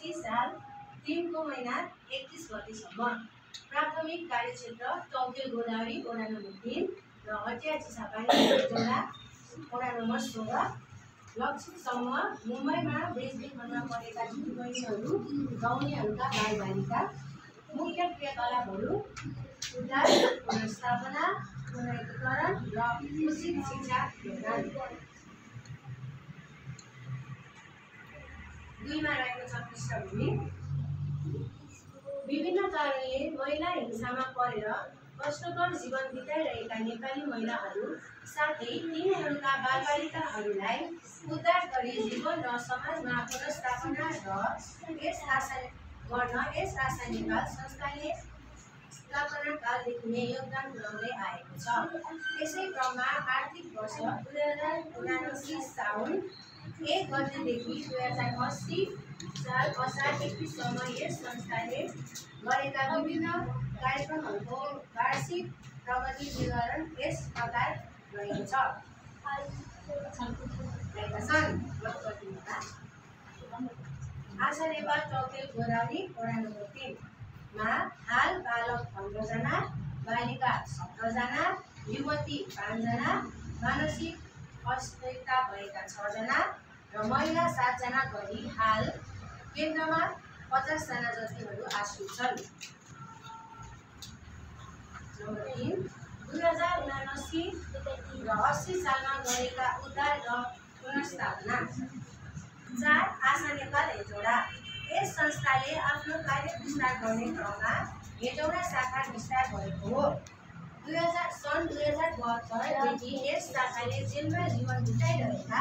अस्सी साल तिनको महिना एकतिस गतिसम्म। प्राथमिक कार्यक्षेत्र टौकेल गोदावरी वडा नम्बर तिन र हटिया चिसापानी जोडा वडा नम्बर सोह्र। लक्षित समूह मुम्बईमा बेचबिखनमा परेका दिदीबहिनीहरू गाउँलेहरूका बालबालिका मुख्य क्रियाकलापहरू उद्धार पुनर्स्थापना पुनरीकरण र उचित शिक्षा दुईमा रहेको छ पृष्ठभूमि विभिन्न कारणले महिला हिंसामा परेर कष्टकर जीवन बिताइरहेका नेपाली महिलाहरू साथै तिनीहरूका बालबालिकाहरूलाई उद्धार गरी जीवन र समाजमा पुनर्स्थापना र यस आशा गर्न यस आशा नेपाल संस्थाले स्थापना कालदेखि नै योगदान पुर्याउँदै आएको छ। यसै क्रममा आर्थिक वर्ष दुई हजार उनासी साउन एक गतेदेखि दुई हजार अस्सी साल असार एकतिससम्म यस संस्थाले गरेका विभिन्न कार्यक्रमहरूको वार्षिक प्रगति विवरण यस प्रकार रहेको छ आशा नेपाल गोदावरी वडा नम्बर तिनमा हाल बालक पन्ध्रजना बालिका सत्रजना युवती पाँचजना मानसिक अस्थिरता भएका छजना र महिला सातजना गरी हाल केन्द्रमा पचासजना जतिहरू आश्रित छन्। दुई हजार उनासी र अस्सी सालमा गरेका उद्धार र पुनर्स्थापना। चार आशा नेपाल हेटौडा। यस संस्थाले आफ्नो कार्य विस्तार गर्ने क्रममा हेटौडा शाखा विस्तार भएको हो। सन् दुई हजार बहत्तरदेखि यस शाखाले जेलमा जीवन बिताइरहेका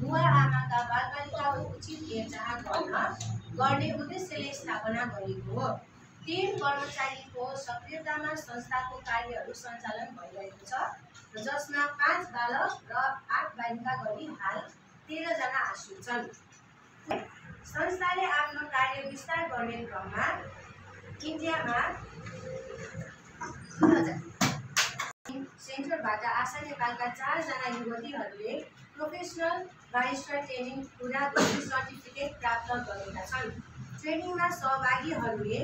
बुवा आमाका बालबालिकाको उचित हेरचाह गर्न गर्ने उद्देश्यले स्थापना गरिएको हो। तीन कर्मचारीको सक्रियतामा संस्थाको कार्यहरू सञ्चालन भइरहेको छ जसमा पाँच बालक र आठ बालिका गरी हाल तेह्रजना आश्रित छन्। संस्थाले आफ्नो कार्य विस्तार गर्ने क्रममा इन्डियामा सेन्टरबाट आशा नेपालका चारजना युवतीहरूले प्रोफेसनल बारिस्टर ट्रेनिङ पुरा गरी सर्टिफिकेट प्राप्त गरेका छन्। ट्रेनिङमा सहभागीहरूले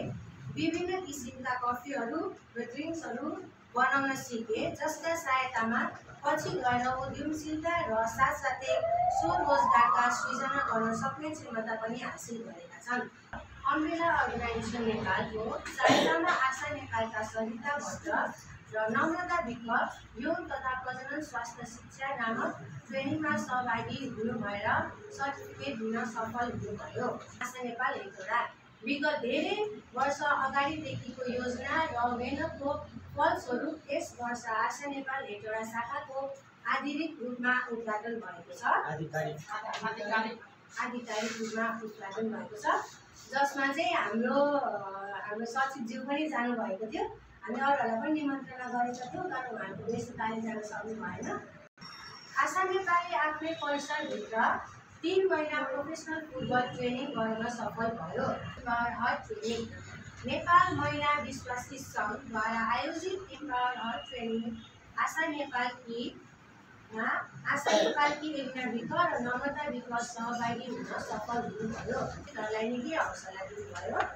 विभिन्न किसिमका कफीहरू र ड्रिङ्क्सहरू बनाउन सिके जसका सहायतामा पछि गएर उद्यमशीलता र साथसाथै स्वरोजगारका सृजना गर्न सक्ने क्षमता पनि हासिल गरेका छन्। अम्ब्रेला अर्गनाइजेसन नेपालको सहायतामा आशा नेपालका सरिता भट्ट र नम्रता विक यौन तथा प्रजनन स्वास्थ्य शिक्षा नामक ट्रेनिङमा सहभागी हुनुभएर सर्टिफिकेट दिन सफल हुनुभयो। आशा नेपाल एकवटा। विगत धेरै वर्ष अगाडिदेखिको योजना र मेहनतको फलस्वरूप यस वर्ष आशा नेपाल हेटौडा शाखाको आधिरिक रूपमा उद्घाटन भएको छ। आधिकारिक। रूपमा उद्घाटन भएको छ। जसमा चाहिँ हाम्रो हाम्रो सचिवज्यू पनि जानुभएको थियो। हामी अरूहरूलाई पनि निमन्त्रणा गरेका थियौँ तर उहाँहरूको व्यस्तताले जान सक्नु भएन आसाम नेपालले आफ्नै परिसरभित्र तिन महिना प्रोफेसनल फुटबल ट्रेनिङ गर्न सफल भयो। हट ट्रेनिङ नेपाल महिला विश्वासी सङ्घद्वारा आयोजित इम्पावर हट ट्रेनिङ आशा नेपालकी आशा नेपालकी एकना विक र नम्रता विक सहभागी हुन सफल हुनुभयो। तिनीहरूलाई निकै हौसला दिनुभयो।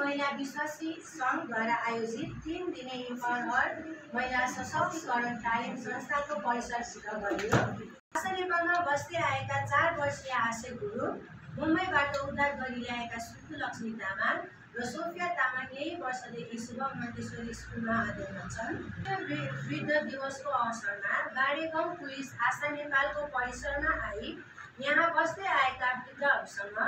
महिला विश्वासी सङ्घद्वारा आयोजित तिन दिने इम्पावर महिला सशक्तिकरण तालिम संस्थाको परिसरसित गरियो आशा नेपालमा बस्दै आएका चार वर्षीय आशय गुरु मुम्बईबाट उद्धार गरी ल्याएका सुक्खु तामाङ र सोफिया तामाङ यही वर्षदेखि शुभम मन्टेश्वरी स्कुलमा अध्ययन छन्। वृद्ध दिवसको अवसरमा बाडे गाउँ पुलिस आशा नेपालको परिसरमा आई। यहाँ बस्दै आएका वृद्धहरूसँग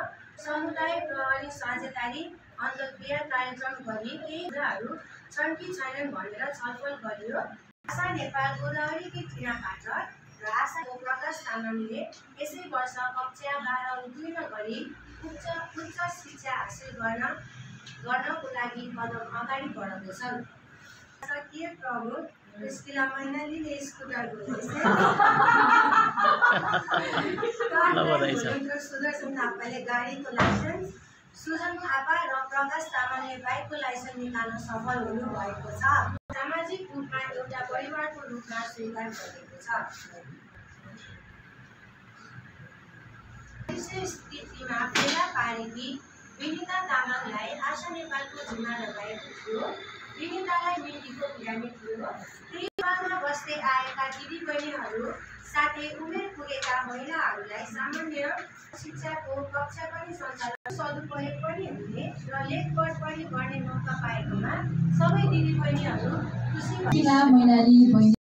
समुदाय प्रहरी साझेदारी अन्तर्क्रिया कार्यक्रम गरी केही कुराहरू छन् कि छैनन् भनेर छलफल गरियो। आशा नेपाल गोदावरीकी पाठक र आशाको प्रकाश तामाङले यसै वर्ष कक्षा बाह्र उत्तीर्ण गरी उच्च उच्च शिक्षा हासिल गर्न गर्नको लागि कदम अगाडि बढाउँदैछन्। शासकीय प्रमुख त्यसकिला मैनालीले स्कुटरको सुदर्शन थापाले गाडीको लाइसेन्स सुजन थापा र प्रकाश तामाङले बाइकको लाइसेन्स निकाल्न सफल हुनुभएको छ। सामाजिक रूपमा एउटा परिवारको रूपमा स्वीकार गरेको छ। स्थितिमा प्रतिनिधि विनिता तामाङलाई आशा नेपालको जिम्मा लगाएको थियो। विनितालाई मृत्युको बिरामी थियो। त्रिमामा बस्दै आएका दिदीबहिनीहरू साथै उमेर पुगेका महिलाहरूलाई सामान्य शिक्षाको कक्षा पनि सञ्चालन सदुपयोग पनि हुने र लेखपढ पनि गर्ने मौका पाएकोमा सबै दिदीबहिनीहरू खुसी महिला